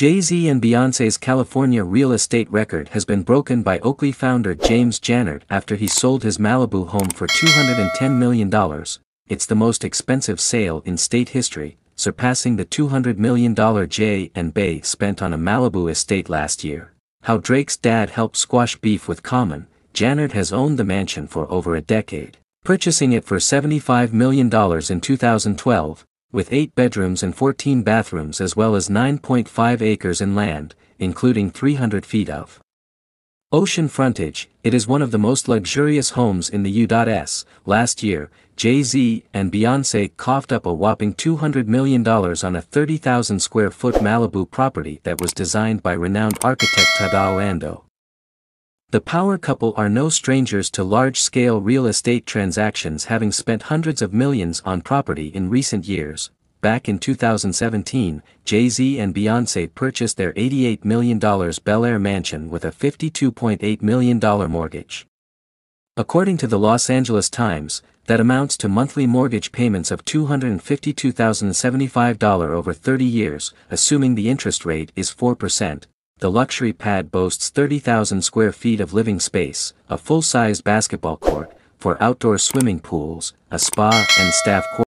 Jay-Z and Beyoncé's California real estate record has been broken by Oakley founder James Jannard after he sold his Malibu home for $210 million. It's the most expensive sale in state history, surpassing the $200 million Jay and Bey spent on a Malibu estate last year. How Drake's dad helped squash beef with Common, Jannard has owned the mansion for over a decade, purchasing it for $75 million in 2012, with 8 bedrooms and 14 bathrooms as well as 9.5 acres in land, including 300 feet of ocean frontage, it is one of the most luxurious homes in the U.S. Last year, Jay-Z and Beyoncé coughed up a whopping $200 million on a 30,000 square foot Malibu property that was designed by renowned architect Tadao Ando. The power couple are no strangers to large-scale real estate transactions having spent hundreds of millions on property in recent years. Back in 2017, Jay-Z and Beyoncé purchased their $88 million Bel Air mansion with a $52.8 million mortgage. According to the Los Angeles Times, that amounts to monthly mortgage payments of $252,075 over 30 years, assuming the interest rate is 4%, the luxury pad boasts 30,000 square feet of living space, a full-sized basketball court, for outdoor swimming pools, a spa and staff quarters.